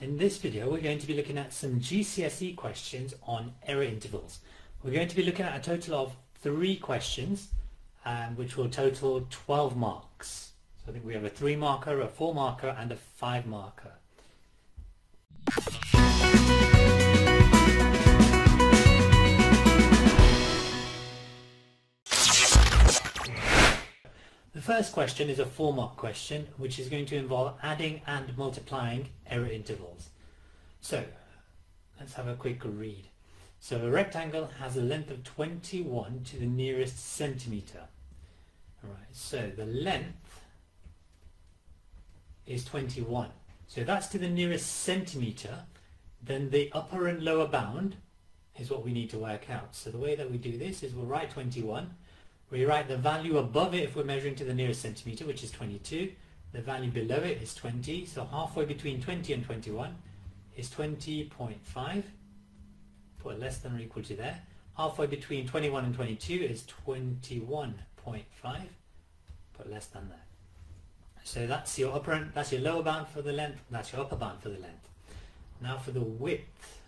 In this video we're going to be looking at some GCSE questions on error intervals. We're going to be looking at a total of three questions um, which will total 12 marks. So I think we have a 3 marker, a 4 marker and a 5 marker. The first question is a form mark question which is going to involve adding and multiplying error intervals. So let's have a quick read. So a rectangle has a length of 21 to the nearest centimetre. Alright, so the length is 21. So that's to the nearest centimetre, then the upper and lower bound is what we need to work out. So the way that we do this is we'll write 21 we write the value above it if we're measuring to the nearest centimetre, which is 22. The value below it is 20. So halfway between 20 and 21 is 20.5. Put less than or equal to there. Halfway between 21 and 22 is 21.5. Put less than there. So that's your upper that's your lower bound for the length, that's your upper bound for the length. Now for the width.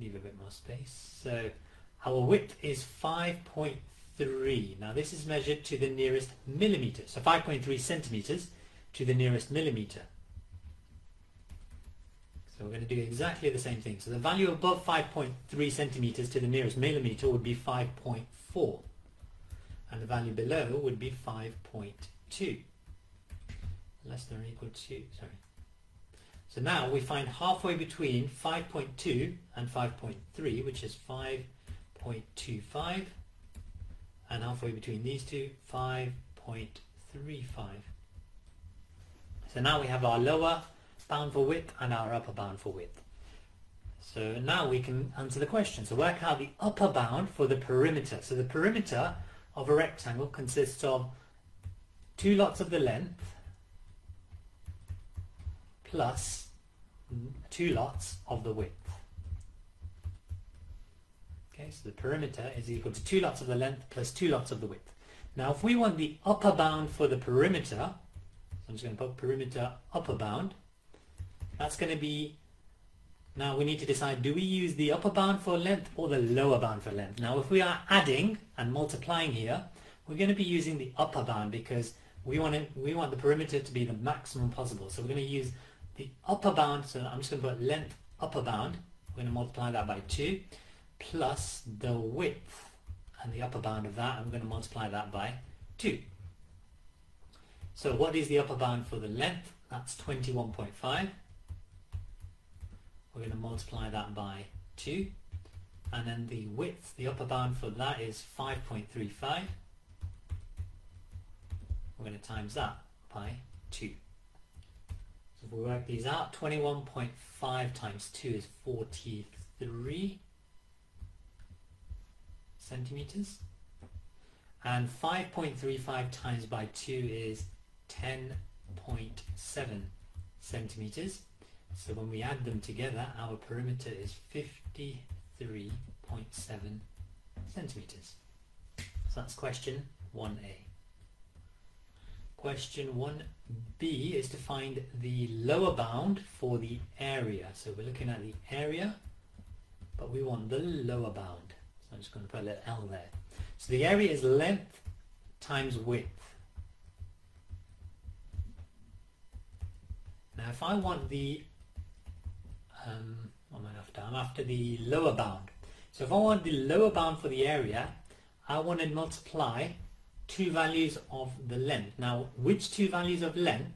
Leave a bit more space. So our width is 5.3. Now this is measured to the nearest millimeter. So 5.3 centimeters to the nearest millimeter. So we're going to do exactly the same thing. So the value above 5.3 centimeters to the nearest millimeter would be 5.4. And the value below would be 5.2. Less than or equal to, sorry, so now we find halfway between 5.2 and 5.3, which is 5.25, and halfway between these two, 5.35. So now we have our lower bound for width and our upper bound for width. So now we can answer the question. So work out the upper bound for the perimeter. So the perimeter of a rectangle consists of two lots of the length plus two lots of the width. Okay, so the perimeter is equal to two lots of the length plus two lots of the width. Now if we want the upper bound for the perimeter, so I'm just going to put perimeter upper bound, that's going to be, now we need to decide do we use the upper bound for length or the lower bound for length. Now if we are adding and multiplying here, we're going to be using the upper bound because we want, it, we want the perimeter to be the maximum possible. So we're going to use the upper bound, so I'm just going to put length upper bound, we're going to multiply that by 2, plus the width and the upper bound of that, I'm going to multiply that by 2. So what is the upper bound for the length? That's 21.5. We're going to multiply that by 2. And then the width, the upper bound for that is 5.35. We're going to times that by 2. So if we work these out, 21.5 times 2 is 43 centimeters. And 5.35 times by 2 is 10.7 centimeters. So when we add them together, our perimeter is 53.7 centimeters. So that's question 1A. Question 1b is to find the lower bound for the area. So we're looking at the area, but we want the lower bound. So I'm just going to put a little L there. So the area is length times width. Now if I want the, um, what am I after? I'm after the lower bound. So if I want the lower bound for the area, I want to multiply two values of the length. Now, which two values of length,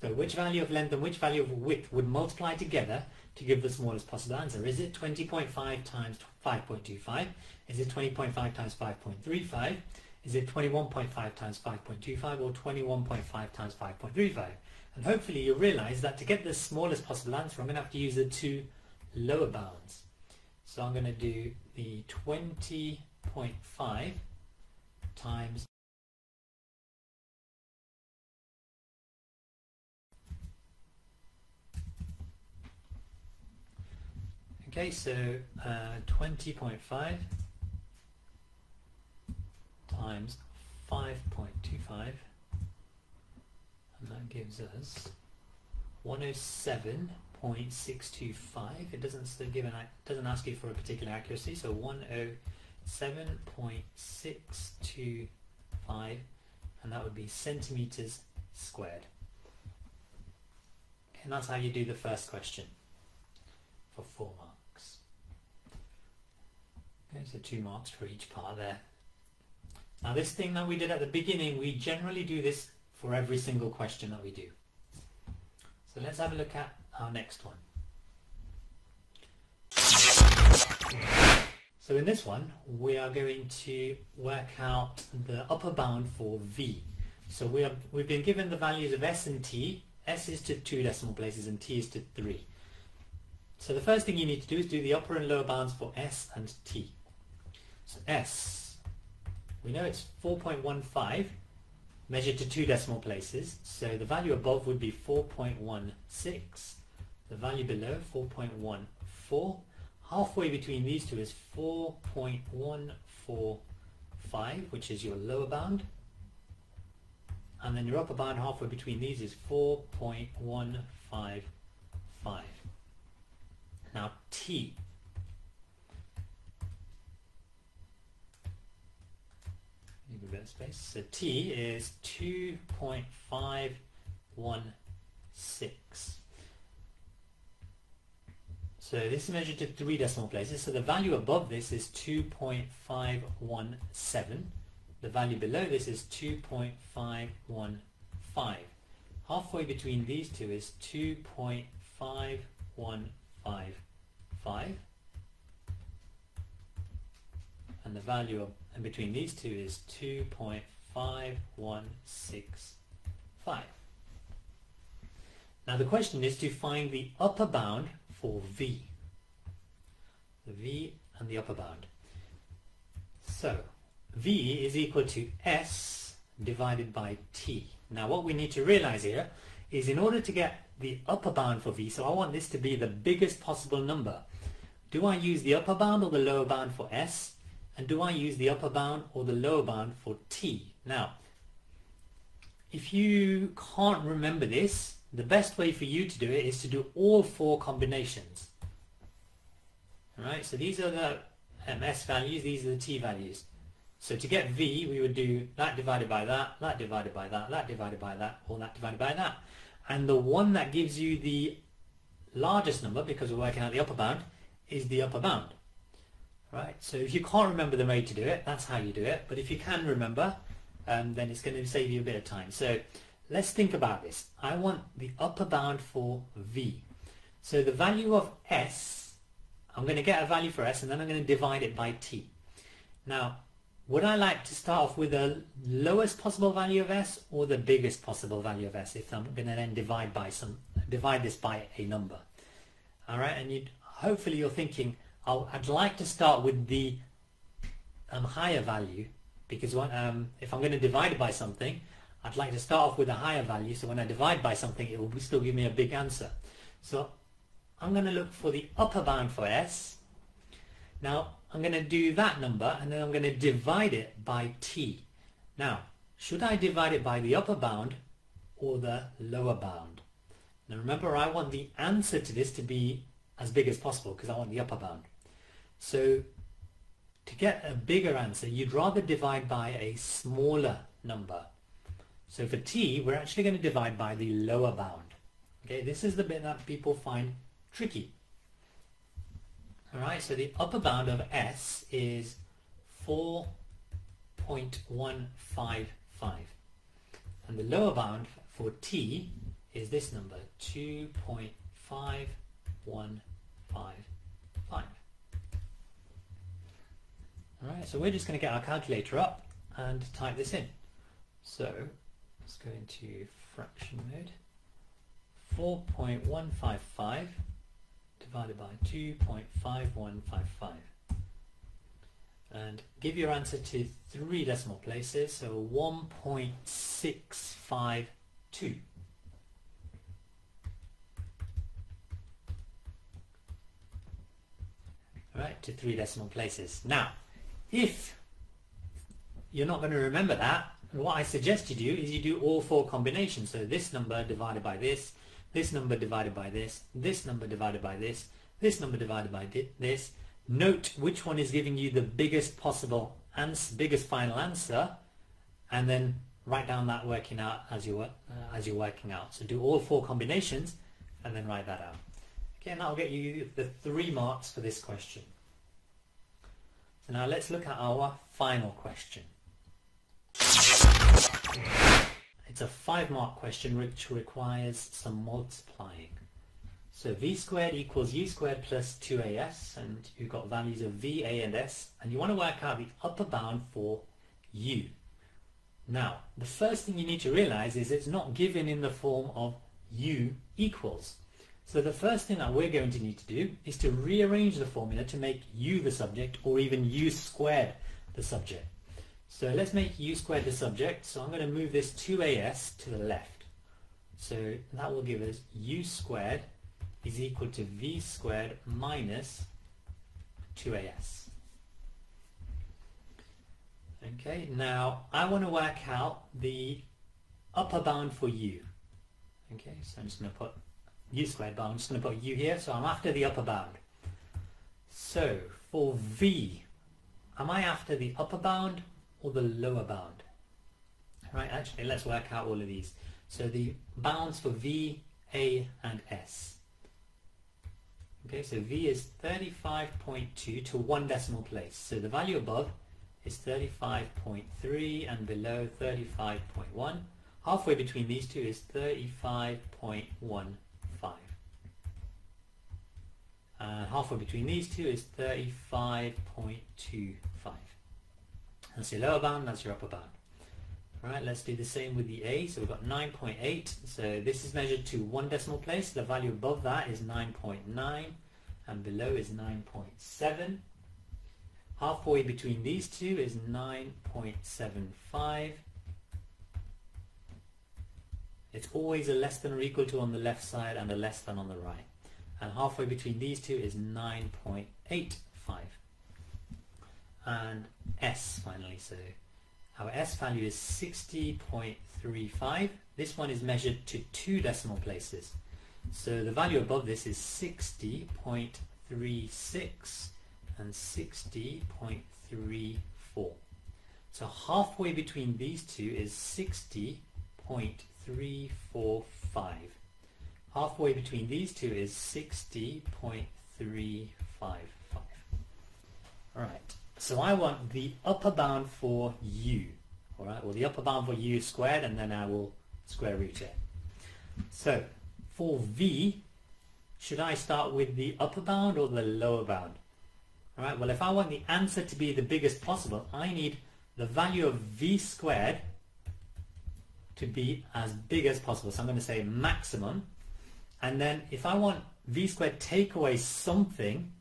so which value of length and which value of width would multiply together to give the smallest possible answer? Is it 20.5 times 5.25? Is it 20.5 times 5.35? Is it 21.5 times 5.25 or 21.5 times 5.35? And hopefully you realize that to get the smallest possible answer, I'm going to have to use the two lower bounds. So I'm going to do the 20.5 times Okay, so uh, 20.5 times 5.25 and that gives us 107.625. It doesn't give an doesn't ask you for a particular accuracy, so 107.625, and that would be centimeters squared. And that's how you do the first question for four marks. Okay, so two marks for each part there. Now this thing that we did at the beginning, we generally do this for every single question that we do. So let's have a look at our next one. So in this one, we are going to work out the upper bound for V. So we have, we've been given the values of S and T. S is to two decimal places and T is to three. So the first thing you need to do is do the upper and lower bounds for S and T. So S, we know it's 4.15 measured to two decimal places. So the value above would be 4.16. The value below 4.14. Halfway between these two is 4.145, which is your lower bound. And then your upper bound halfway between these is 4.155. Now T Leave a bit of space. So T is 2.516. So this is measured to three decimal places. So the value above this is 2.517. The value below this is 2.515. Halfway between these two is 2.515. And the value and between these two is 2.5165. Now the question is to find the upper bound for V. The V and the upper bound. So V is equal to S divided by T. Now what we need to realize here is in order to get the upper bound for V, so I want this to be the biggest possible number. Do I use the upper bound or the lower bound for S? And do I use the upper bound or the lower bound for t? Now, if you can't remember this, the best way for you to do it is to do all four combinations. Alright, so these are the um, s values, these are the t values. So to get v, we would do that divided by that, that divided by that, that divided by that, or that divided by that. And the one that gives you the largest number, because we're working out the upper bound, is the upper bound. Right, so if you can't remember the way to do it, that's how you do it. But if you can remember, um, then it's going to save you a bit of time. So let's think about this. I want the upper bound for V. So the value of S, I'm going to get a value for S and then I'm going to divide it by T. Now, would I like to start off with the lowest possible value of S or the biggest possible value of S if I'm going to then divide by some, divide this by a number? All right, and you hopefully you're thinking, i would like to start with the um, higher value because when, um, if I'm going to divide it by something, I'd like to start off with a higher value so when I divide by something it will still give me a big answer. So I'm going to look for the upper bound for S. Now I'm going to do that number and then I'm going to divide it by T. Now should I divide it by the upper bound or the lower bound? Now remember I want the answer to this to be as big as possible because I want the upper bound. So to get a bigger answer, you'd rather divide by a smaller number. So for t, we're actually going to divide by the lower bound. Okay, this is the bit that people find tricky. Alright, so the upper bound of s is 4.155. And the lower bound for t is this number, 2.515. Alright, so we're just going to get our calculator up and type this in. So let's go into fraction mode. 4.155 divided by 2.5155 and give your answer to three decimal places so 1.652 right to three decimal places. Now if you're not going to remember that, what I suggest you do is you do all four combinations. So this number divided by this, this number divided by this, this number divided by this, this number divided by this. Note which one is giving you the biggest possible answer, biggest final answer, and then write down that working out as you uh, as you're working out. So do all four combinations, and then write that out. Okay, and that'll get you the three marks for this question. So now let's look at our final question. It's a five mark question which requires some multiplying. So v squared equals u squared plus 2as and you've got values of v, a and s and you want to work out the upper bound for u. Now the first thing you need to realize is it's not given in the form of u equals. So the first thing that we're going to need to do is to rearrange the formula to make u the subject or even u squared the subject. So let's make u squared the subject. So I'm going to move this 2as to the left. So that will give us u squared is equal to v squared minus 2as. Okay, now I want to work out the upper bound for u. Okay, so I'm just going to put u squared, but I'm just going to put u here, so I'm after the upper bound. So for v, am I after the upper bound or the lower bound? Right, actually, let's work out all of these. So the bounds for v, a, and s. Okay, so v is 35.2 to one decimal place. So the value above is 35.3 and below 35.1. Halfway between these two is 35.15. And uh, halfway between these two is 35.25. That's your lower bound, that's your upper bound. Alright, let's do the same with the A. So we've got 9.8. So this is measured to one decimal place. The value above that is 9.9 and below is 9.7. Halfway between these two is 9.75. It's always a less than or equal to on the left side and a less than on the right. And halfway between these two is 9.85. And S finally, so our S value is 60.35. This one is measured to two decimal places. So the value above this is 60.36 and 60.34. So halfway between these two is 60.345. Halfway between these two is 60.355. Alright. So I want the upper bound for u. Alright, well the upper bound for u squared and then I will square root it. So for v, should I start with the upper bound or the lower bound? Alright, well if I want the answer to be the biggest possible, I need the value of v squared to be as big as possible. So I'm going to say maximum. And then if I want v squared take away something,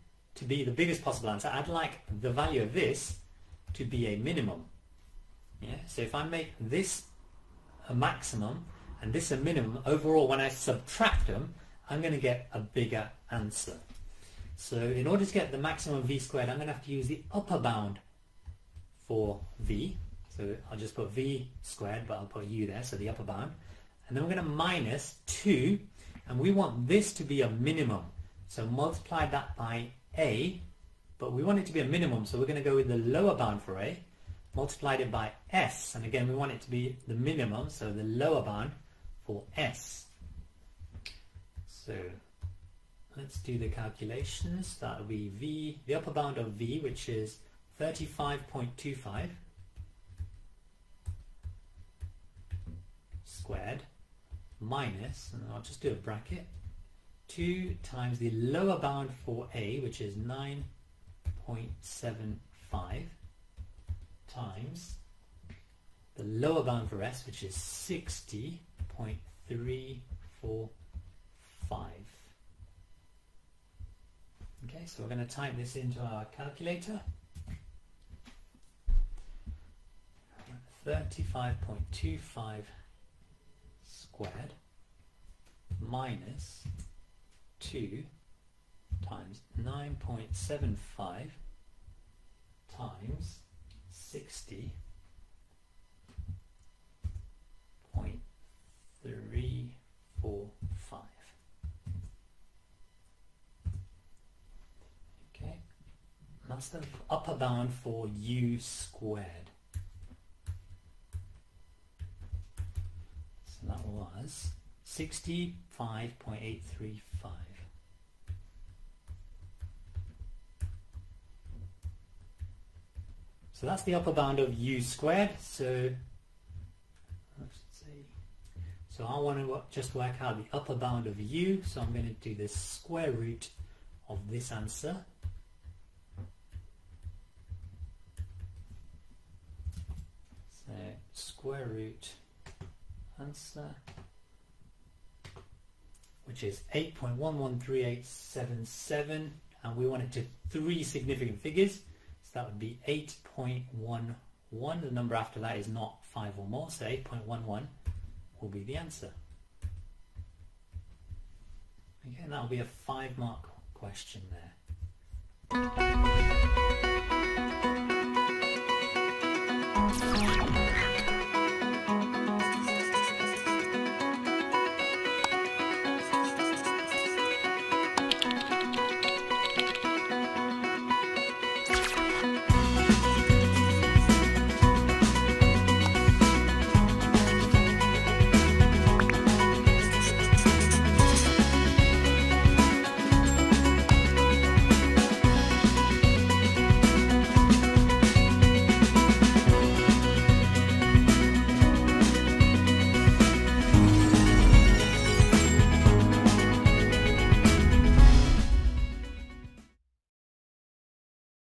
to be the biggest possible answer, I'd like the value of this to be a minimum. Yeah. So if I make this a maximum and this a minimum, overall when I subtract them, I'm going to get a bigger answer. So in order to get the maximum v squared, I'm going to have to use the upper bound for v. So I'll just put v squared, but I'll put u there, so the upper bound. And then we're going to minus 2, and we want this to be a minimum. So multiply that by a, but we want it to be a minimum, so we're going to go with the lower bound for a, multiplied it by s, and again we want it to be the minimum, so the lower bound for s. So let's do the calculations. That will be v, the upper bound of v, which is 35.25 squared minus, and I'll just do a bracket, 2 times the lower bound for A, which is 9.75, times the lower bound for S, which is 60.345. Okay, so we're going to type this into our calculator. 35.25 squared minus 2 times 9.75 times 60.345. Okay, that's the upper bound for u squared. So that was 65.835. So that's the upper bound of u squared. So let's see. So I want to just work out the upper bound of u. So I'm going to do the square root of this answer. So square root answer, which is 8.113877, and we want it to three significant figures so that would be 8.11. The number after that is not 5 or more, so 8.11 will be the answer. Again, that'll be a 5 mark question there.